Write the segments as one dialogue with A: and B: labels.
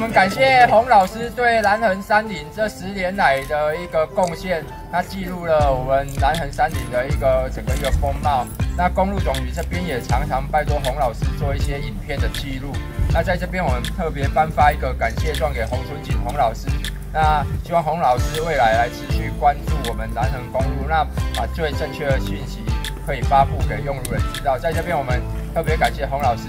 A: 我们感谢洪老师对南横山林这十年来的一个贡献，他记录了我们南横山林的一个整个一个风貌。那公路总局这边也常常拜托洪老师做一些影片的记录。那在这边我们特别颁发一个感谢状给洪春锦洪老师。那希望洪老师未来来持续关注我们南横公路，那把最正确的讯息可以发布给用路人知道。在这边我们特别感谢洪老师。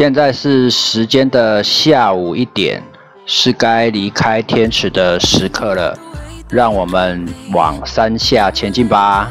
B: 现在是时间的下午一点，是该离开天池的时刻了。让我们往山下前进吧。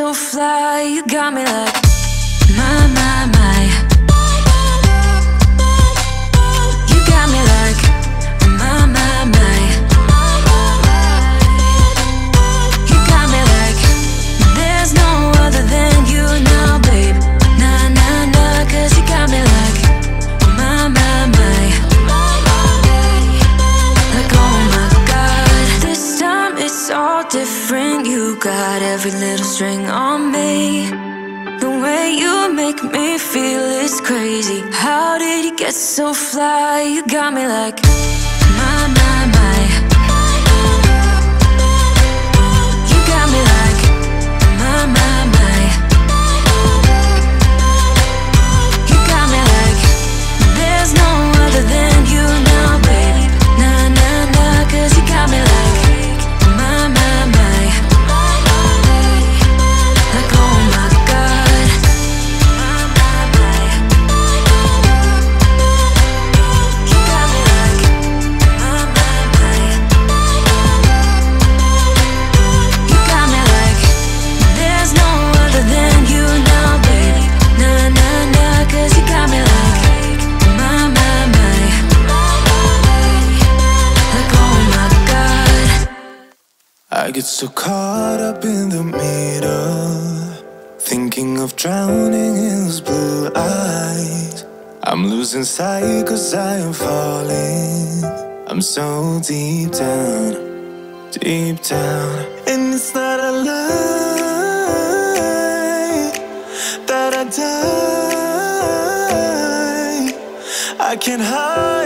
C: So fly, you got me like so fly? You got me like
D: Losing sight cause I am falling. I'm so deep down, deep down. And it's not a lie That I die. I can't hide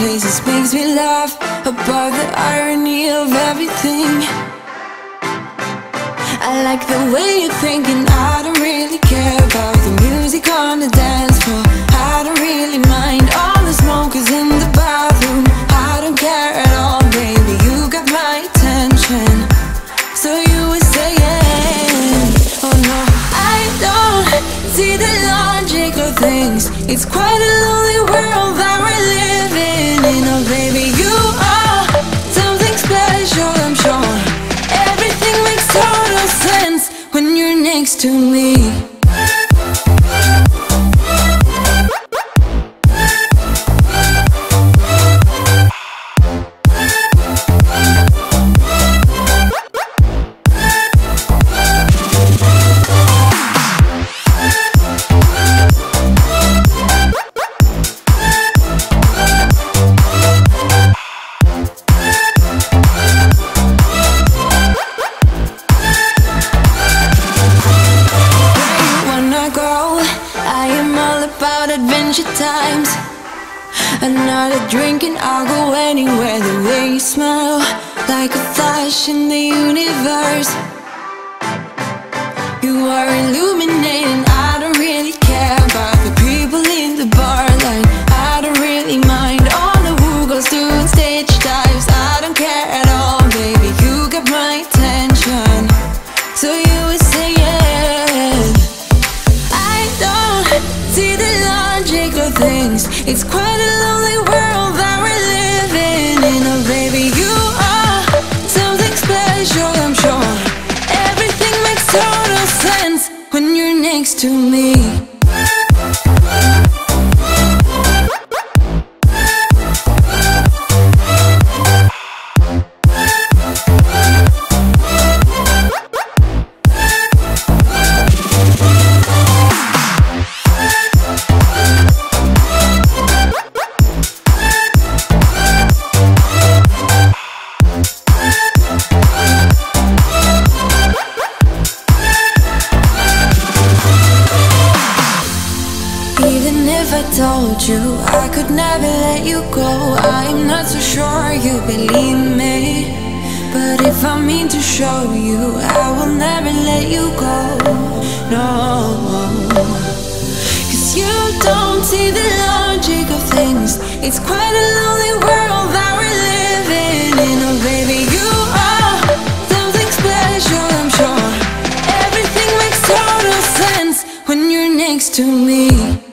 C: places makes me laugh about the irony of everything. I like the way you're thinking to me. thanks to me.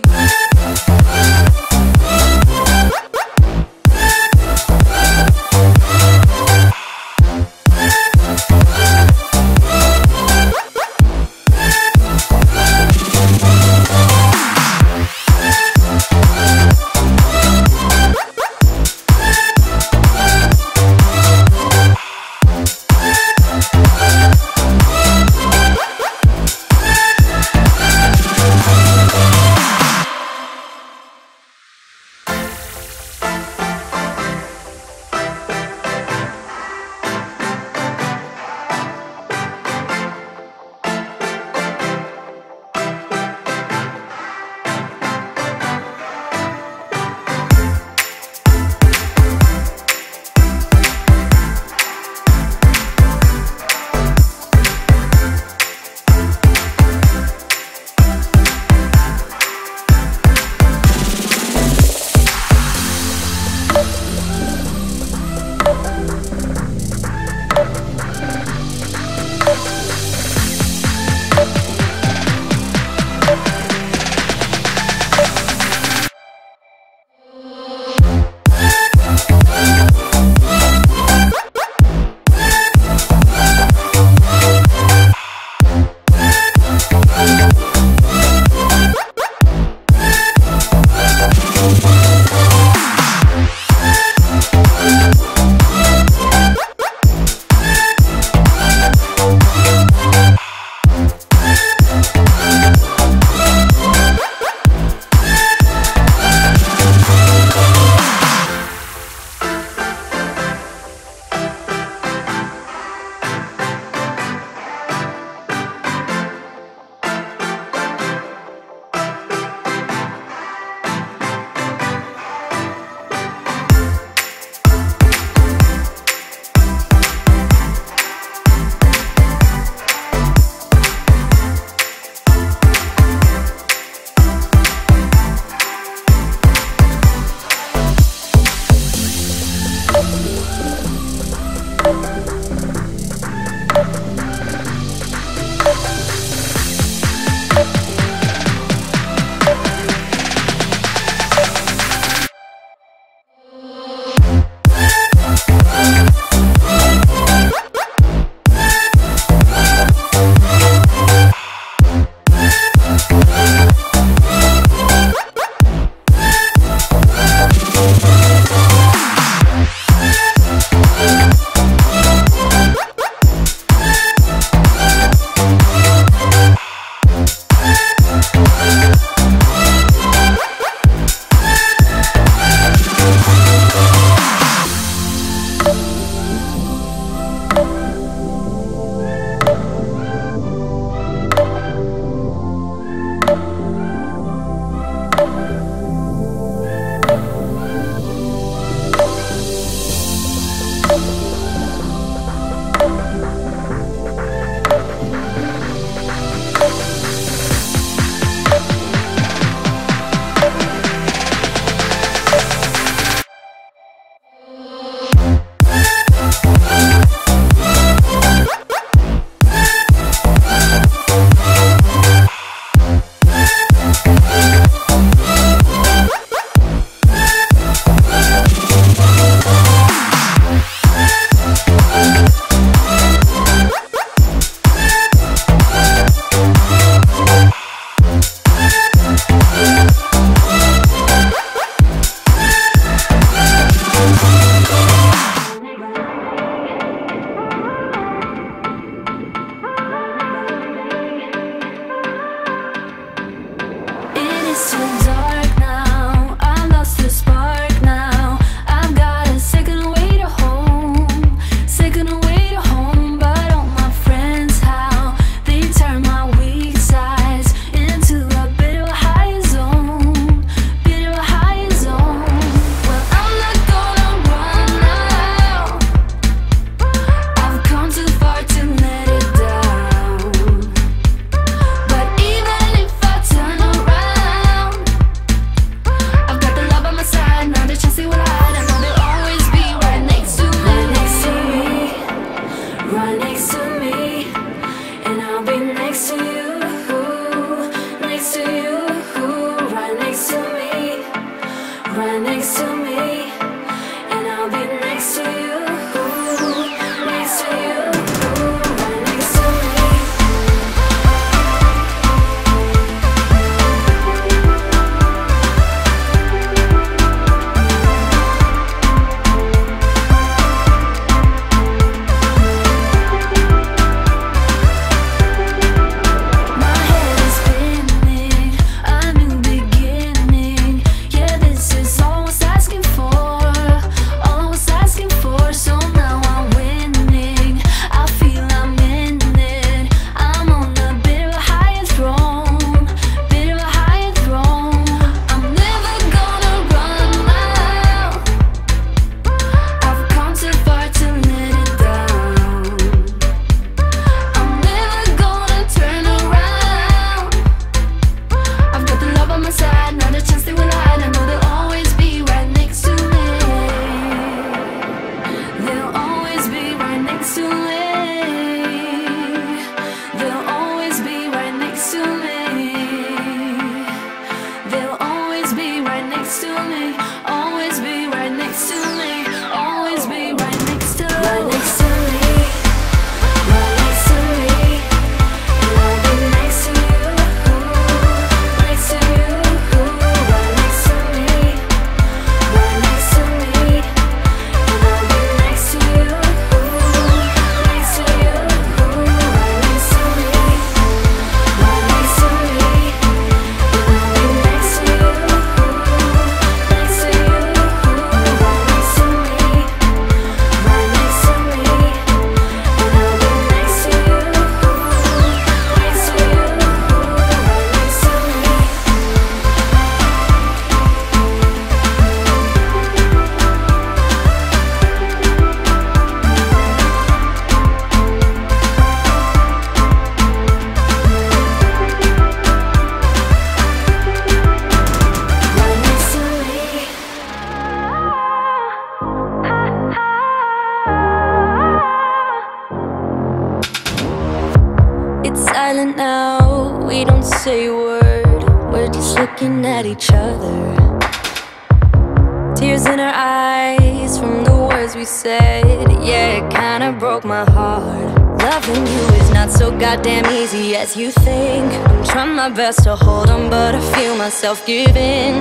C: best to hold on, but I feel myself giving.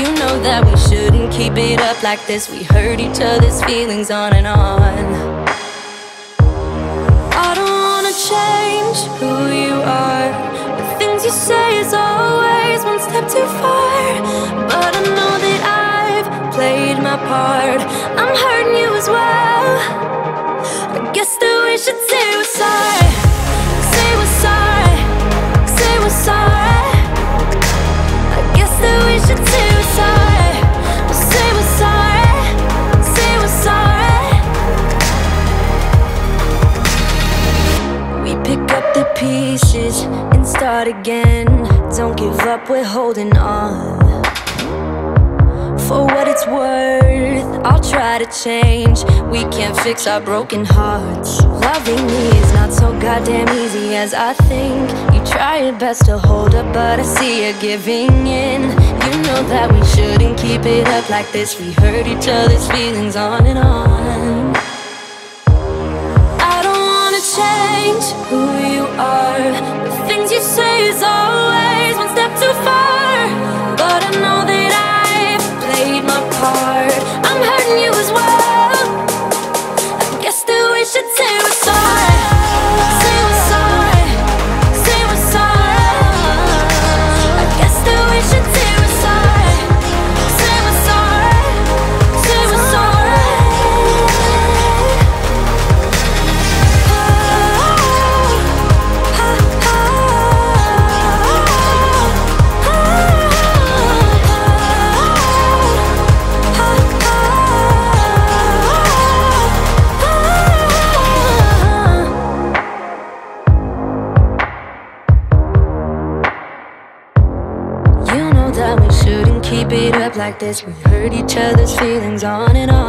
C: You know that we shouldn't keep it up like this. We hurt each other's feelings on and on. I don't wanna change who you are. The things you say is always one step too far. But I know that I've played my part. I'm hurting you as well. I guess that we should tear aside. pieces and start again. Don't give up, we're holding on. For what it's worth, I'll try to change. We can't fix our broken hearts. Loving me is not so goddamn easy as I think try your best to hold up, but I see you giving in. You know that we shouldn't keep it up like this. We hurt each other's feelings on and on. I don't wanna change who you are The things you say is always one step too far. But I know that I've played my part. this. We hurt each other's feelings on and on.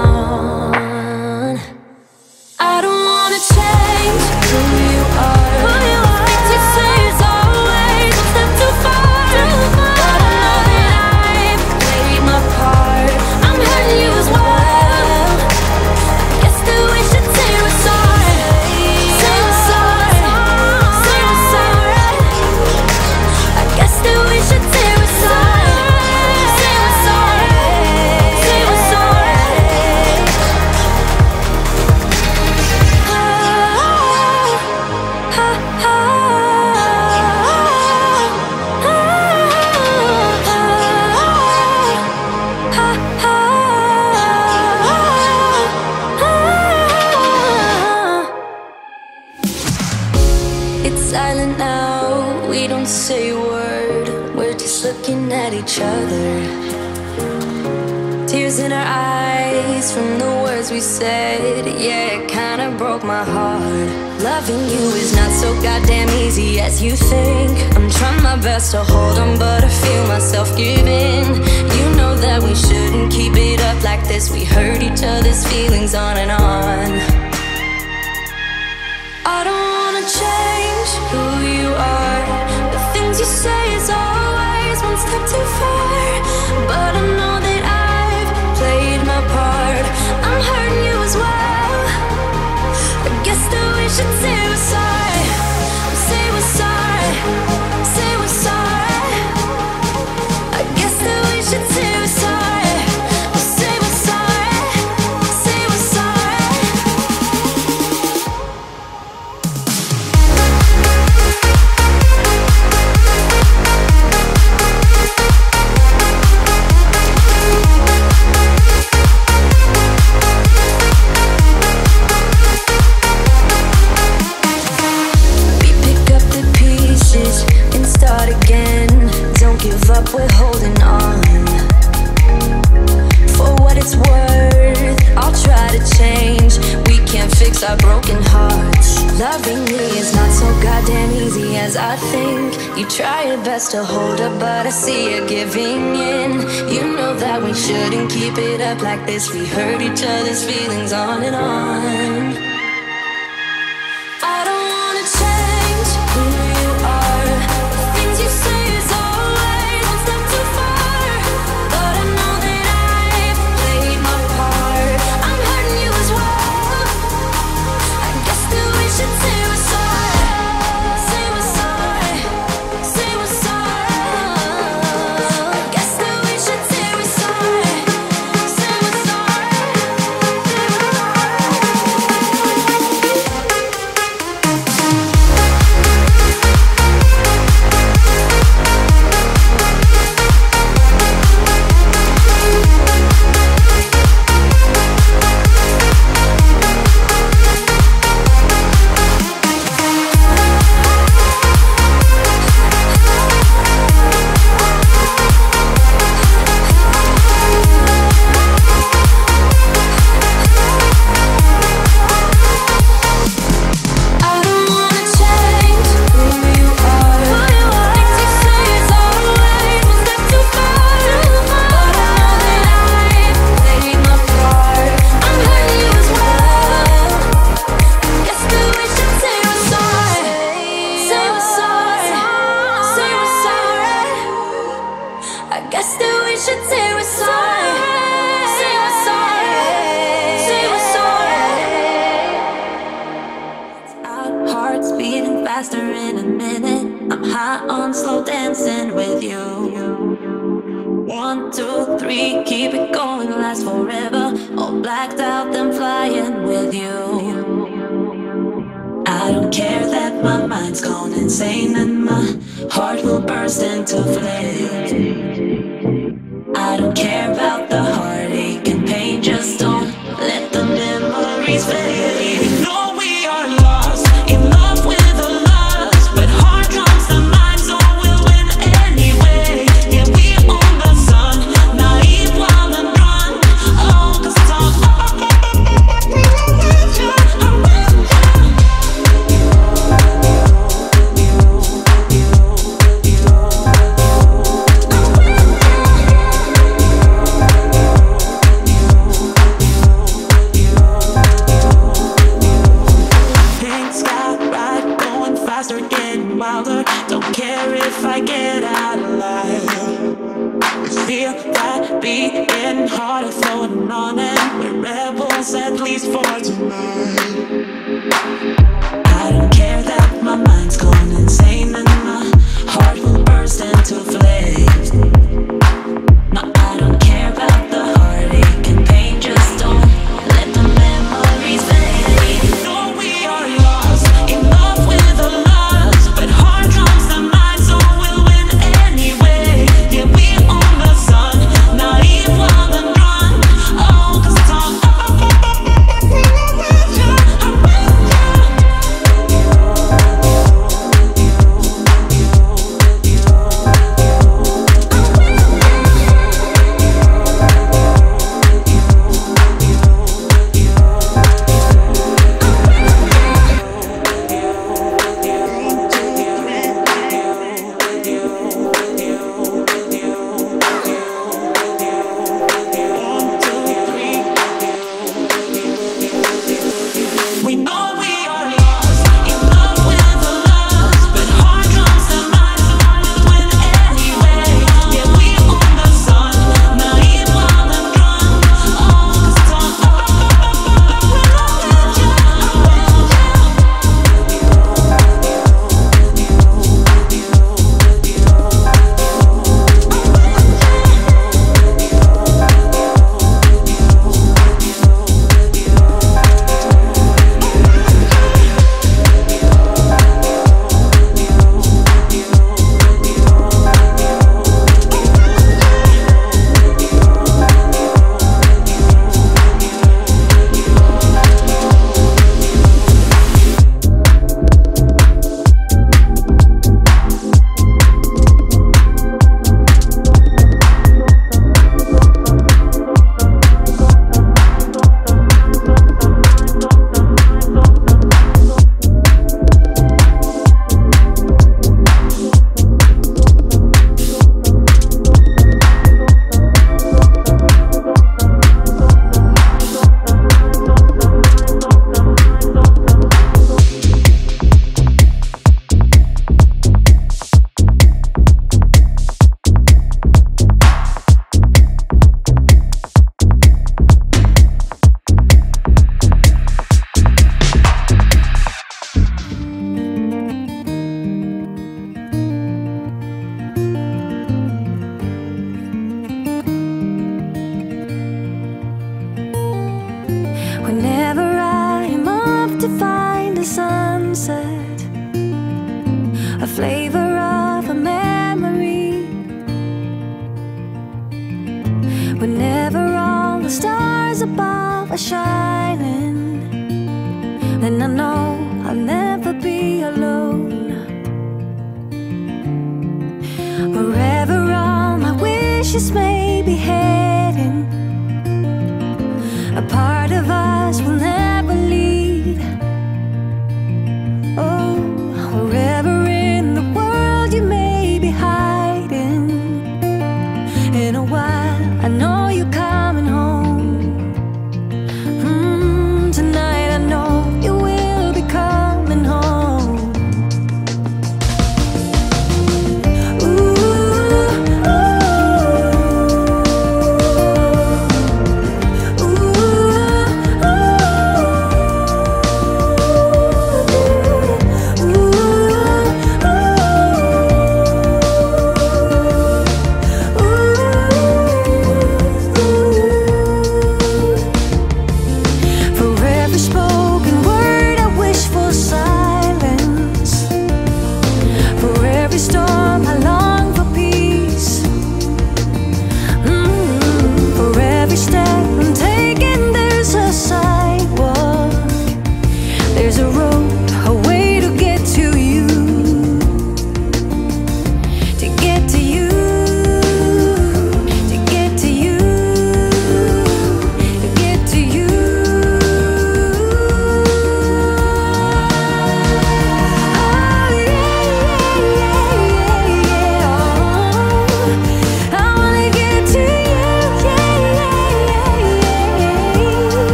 D: dancing with you. One, two, three, keep it going, last forever. All blacked out, then flying with you. I don't care that my mind's gone insane and my heart will burst into flames. I don't care about the heartache and pain, just don't.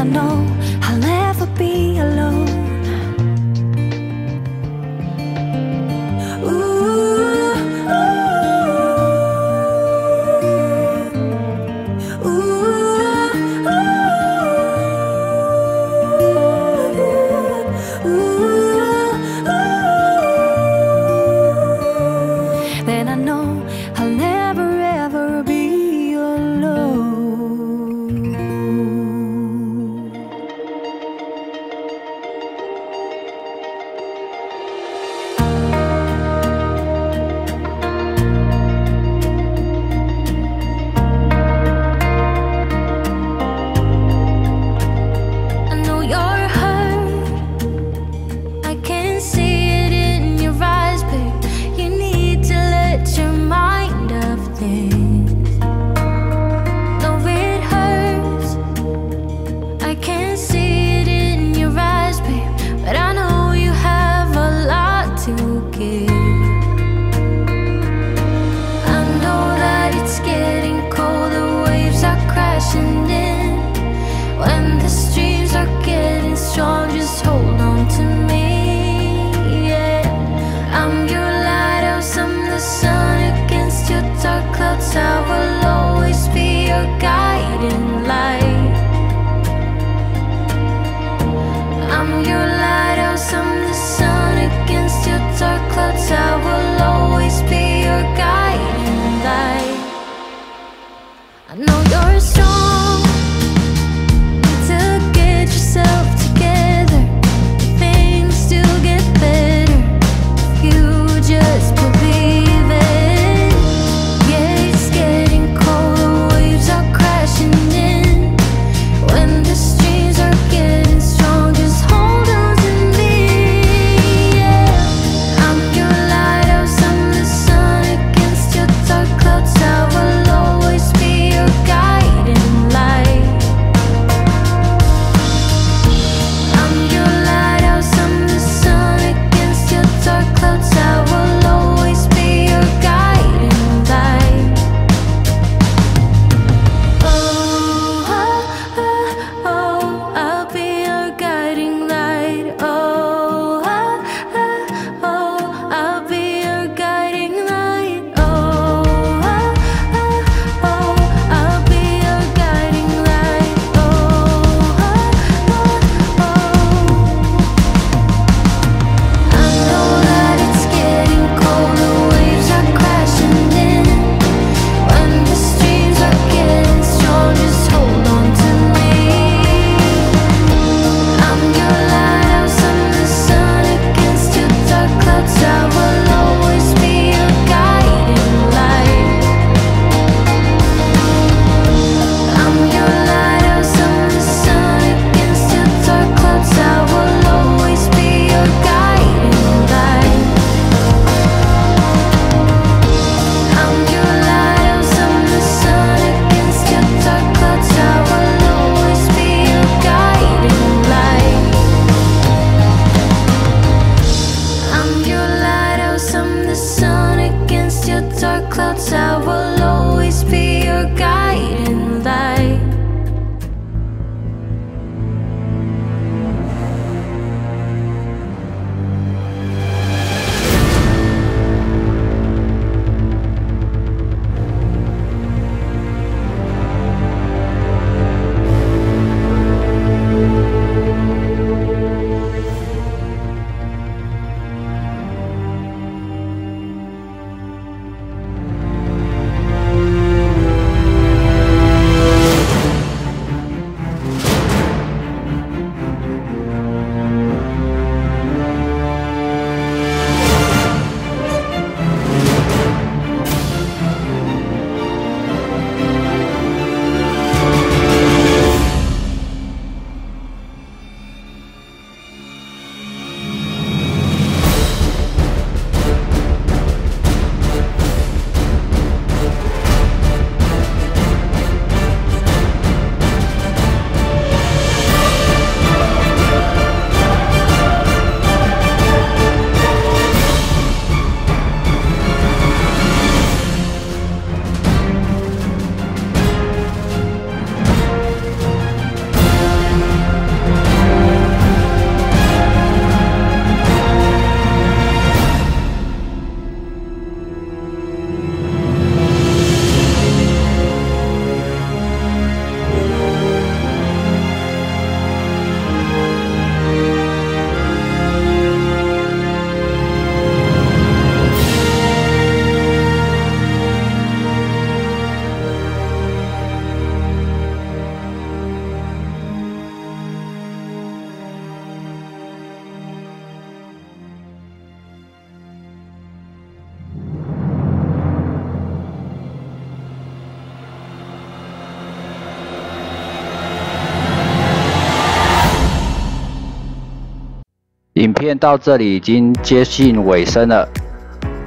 D: I know.
B: 片到这里已经接近尾声了。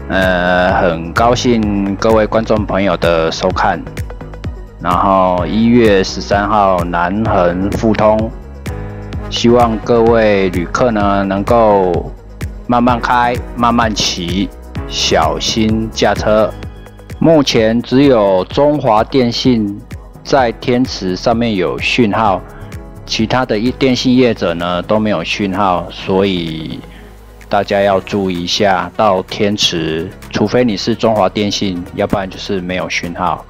B: 呃很高兴各位观众朋友的收看。然后一月十三号南横复通希望各位旅客呢能够慢慢开慢慢骑小心驾车。目前只有中华电信在天池上面有讯号。其他的一电信业者呢都没有讯号，所以大家要注意一下，到天池，除非你是中华电信，要不然就是没有讯号。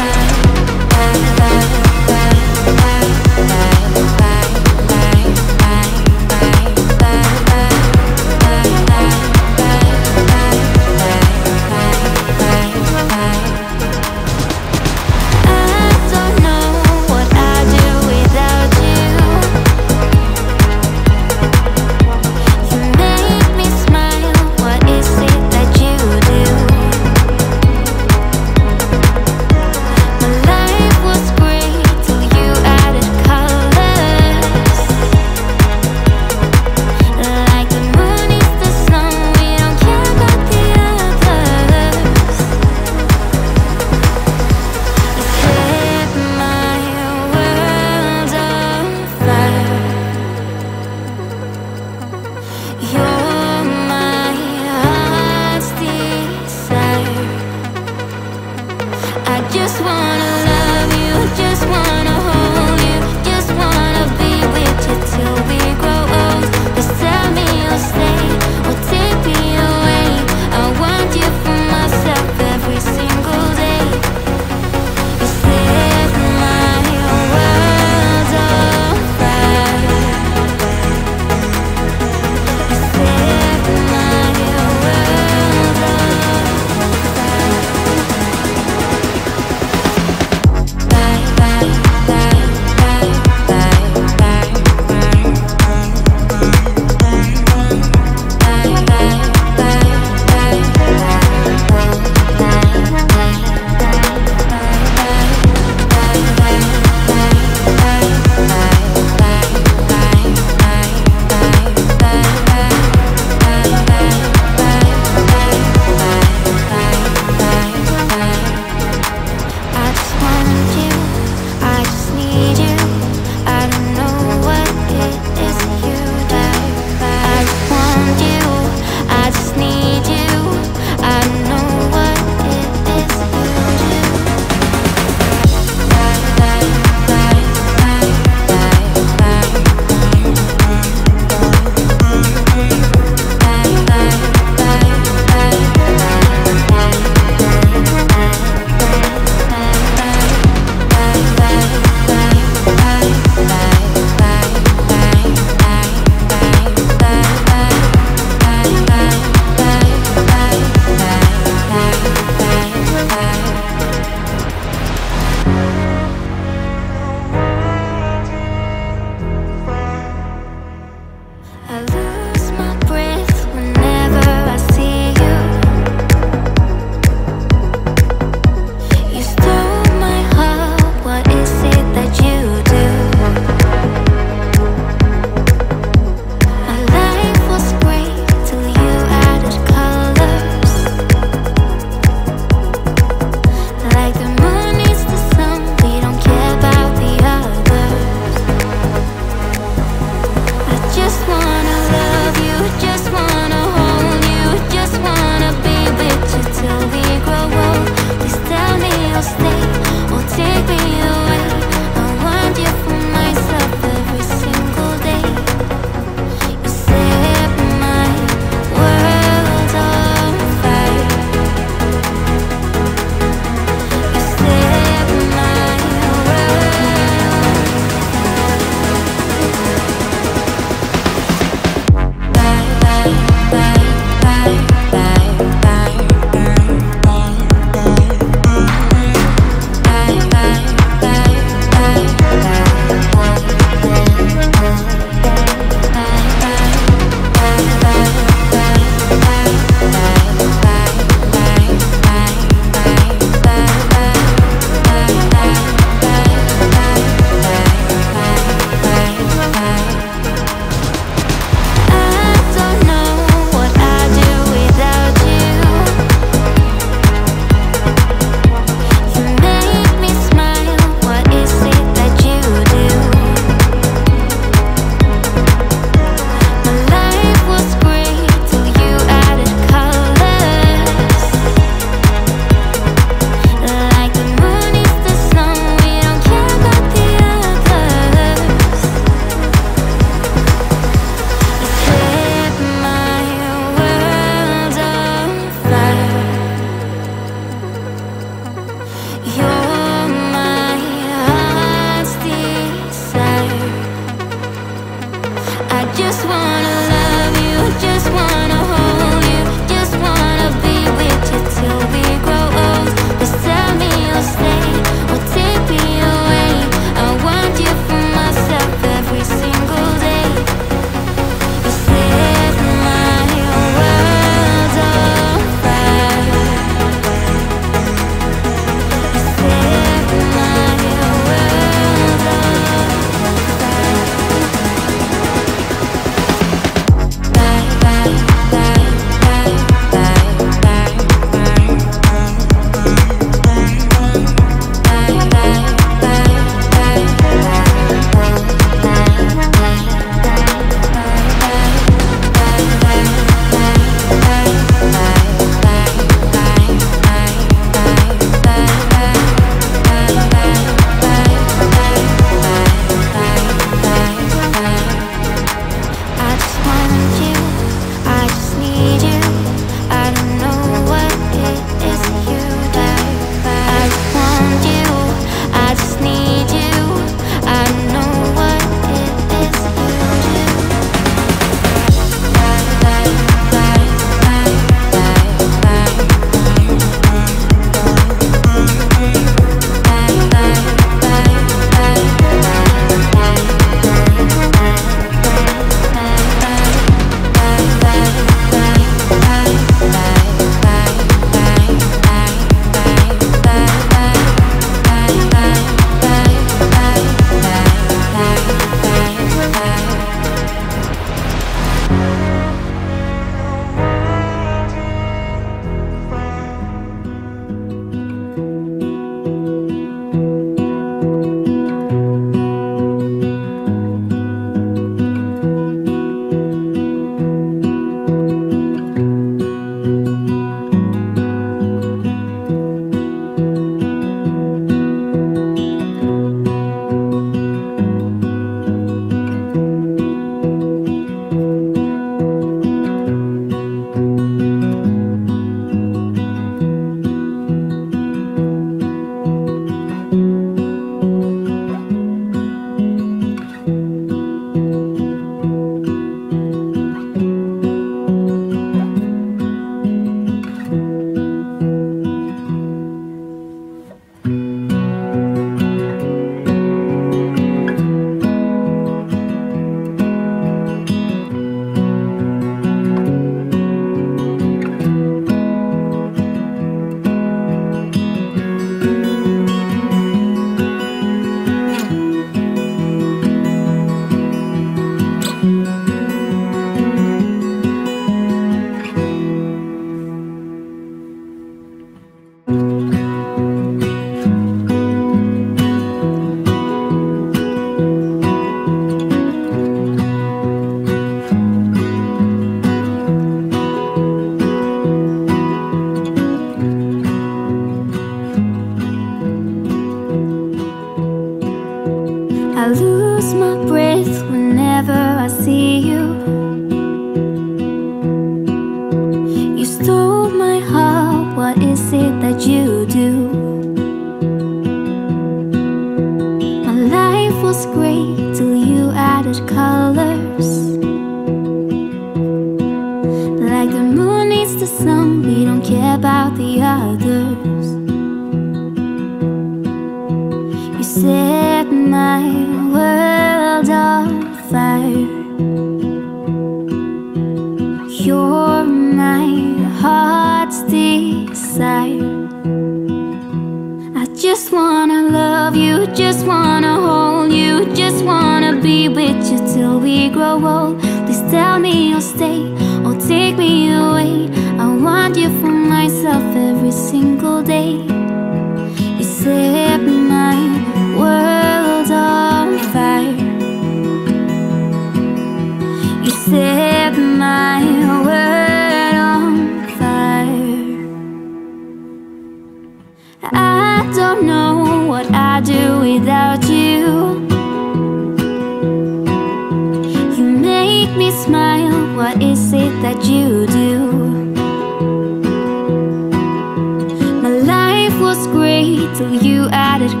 C: Till you added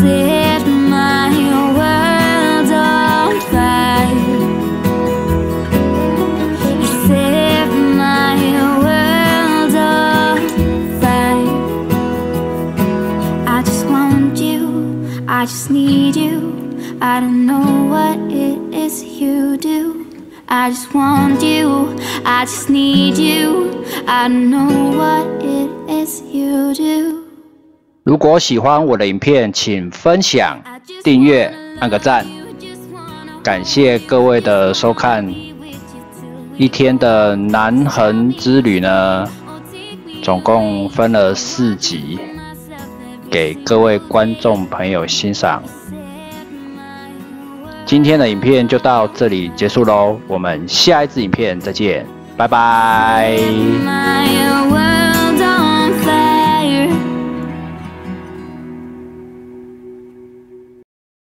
C: set my world on fire. You set my world on fire. I just want you, I just need you. I don't know what it is you do. I just want you, I just need you. I don't know what it is you do.
B: 如果喜欢我的影片，请分享、订阅、按个赞。感谢各位的收看。一天的南横之旅呢，总共分了四集，给各位观众朋友欣赏。今天的影片就到这里结束喽，我们下一支影片再见，拜拜。